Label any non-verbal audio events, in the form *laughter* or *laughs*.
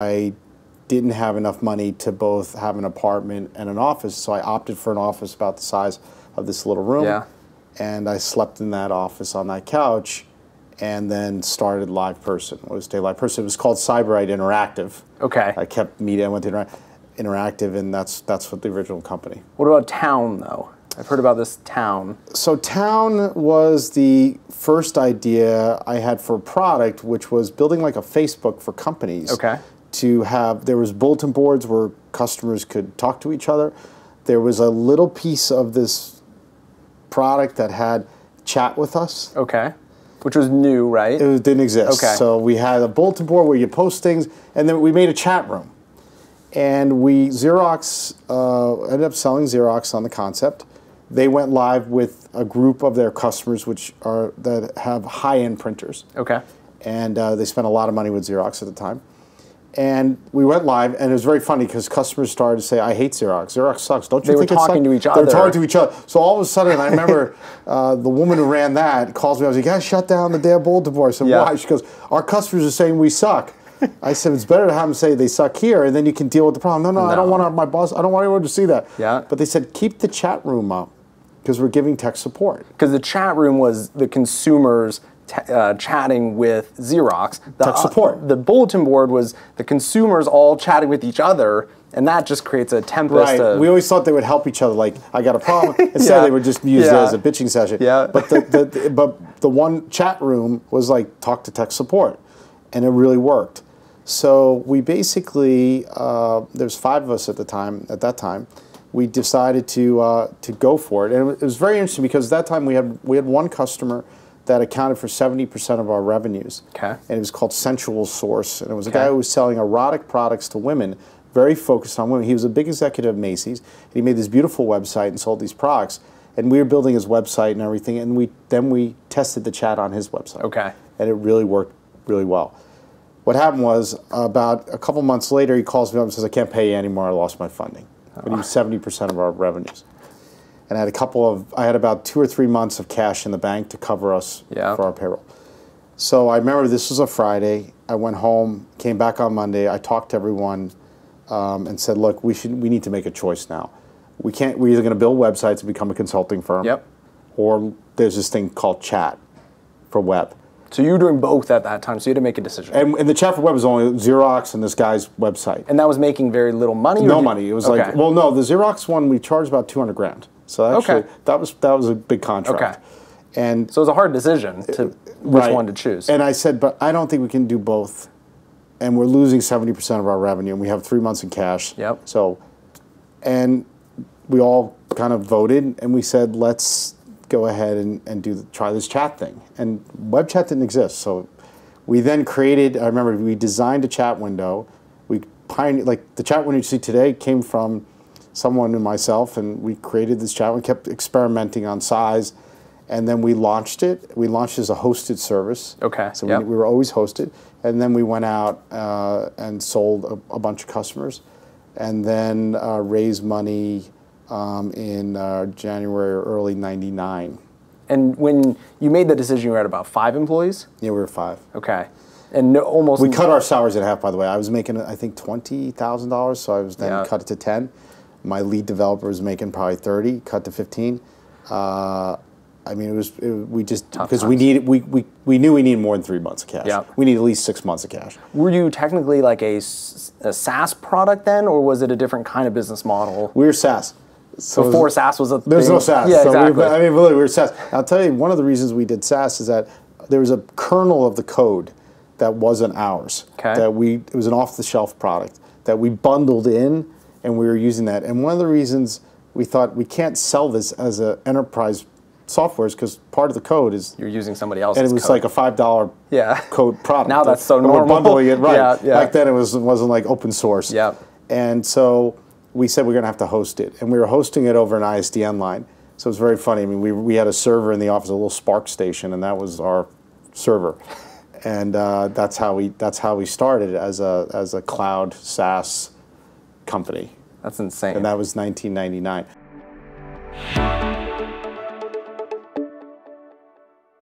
I didn't have enough money to both have an apartment and an office, so I opted for an office about the size of this little room. Yeah. And I slept in that office on that couch and then started LivePerson. What was Day LivePerson? It was called Sybarite Interactive. Okay. I kept media, I went to Interac- Interactive, and that's, that's what the original company. What about town though? I've heard about this town. So Town was the first idea I had for a product, which was building like a Facebook for companies. Okay. To have there was bulletin boards where customers could talk to each other. There was a little piece of this product that had chat with us. Okay. Which was new, right? It didn't exist. Okay. So we had a bulletin board where you post things, and then we made a chat room. And we Xerox uh, ended up selling Xerox on the concept. They went live with a group of their customers, which are that have high-end printers, okay. and uh, they spent a lot of money with Xerox at the time. And we went live, and it was very funny because customers started to say, "I hate Xerox. Xerox sucks." Don't you They were think it talking sucks?" to each other? They were talking to each other. So all of a sudden, I remember *laughs* uh, the woman who ran that calls me. I was like, "Guys, shut down the damn board." I said, Yeah. "Why?" She goes, "Our customers are saying we suck." I said, "It's better to have them say they suck here, and then you can deal with the problem." No, no, I don't No. want our, my boss. I don't want anyone to see that. Yeah. But they said keep the chat room up because we're giving tech support. Because the chat room was the consumers uh, chatting with Xerox. The, Tech support. the bulletin board was the consumers all chatting with each other, and that just creates a tempest. Right. Of, We always thought they would help each other. Like, I got a problem. *laughs* Instead, Yeah. they would just use Yeah. it as a bitching session. Yeah. But the, the, the but the one chat room was like talk to tech support, and it really worked. So we basically uh, there's five of us at the time. At that time, we decided to uh, to go for it, and it was- it was very interesting because at that time we had we had one customer that accounted for 70% of our revenues. Okay. And it was called Sensual Source, and it was a Okay. guy who was selling erotic products to women, very focused on women. He was a big executive of Macy's. And he made this beautiful website and sold these products. And we were building his website and everything, and we then we tested the chat on his website. Okay. And it really worked really well. What happened was about a couple months later, he calls me up and says, "I can't pay you anymore. I lost my funding." But he was ah. seventy percent of our revenues. And I had a couple of, I had about two or three months of cash in the bank to cover us Yeah. for our payroll. So I remember this was a Friday. I went home, came back on Monday. I talked to everyone um, and said, "Look, we should, we need to make a choice now. We can't. We're either going to build websites and become a consulting firm, Yep. or there's this thing called chat for web. so you were doing both at that time, so you had to make a decision. And, and the chat for web was only Xerox and this guy's website. And that was making very little money. no money. It was Okay. like, well, no, the Xerox one we charged about two hundred grand. So actually, Okay. that was that was a big contract. Okay. And So it was a hard decision to uh, which Right. one to choose. And I said, but I don't think we can do both. And we're losing 70% of our revenue, and we have three months in cash. Yep. So, and we all kind of voted, and we said, let's go ahead and, and do the, try this chat thing. And web chat didn't exist. So we then created, I remember we designed a chat window. We pioneered, like the chat window you see today came from someone and myself, and we created this chat. We kept experimenting on size. And then we launched it. We launched as a hosted service. Okay, So yep. we, we were always hosted. And then we went out uh, and sold a, a bunch of customers. And then uh, raised money um, in uh, January or early 99. and when you made the decision, you were at about five employees. Yeah, we were five. Okay. And no, almost. We cut our salaries in half, by the way. I was making, I think, $20,000, so I was then Yeah. cut it to 10. My lead developer was making probably 30, cut to 15. Uh, I mean, it was, it, we just, because we needed, we, we, we knew we needed more than three months of cash. Yeah. We need at least six months of cash. Were you technically like a, a SaaS product then, or was it a different kind of business model? We were SaaS. So it was- Before SaaS was a There's thing? no SaaS. Yeah, So we- exactly. I mean, really, we were SaaS. I'll tell you, one of the reasons we did SaaS is that there was a kernel of the code that wasn't ours. Okay. That we it was an off-the-shelf product that we bundled in, and we were using that. And one of the reasons we thought we can't sell this as an enterprise software is because part of the code is, You're using somebody else's. and it was code. like a five dollar Yeah. code *laughs* product. Now that's so And We're normal. bundling it *laughs* right. Yeah, yeah. Back then it was wasn't like open source. Yeah. And so we said we're going to have to host it, and we were hosting it over an ISDN line. So it was very funny. I mean, we, we had a server in the office, a little SPARCstation, and that was our server, *laughs* and uh, that's how we that's how we started as a as a cloud SaaS company, That's insane. and that was 1999.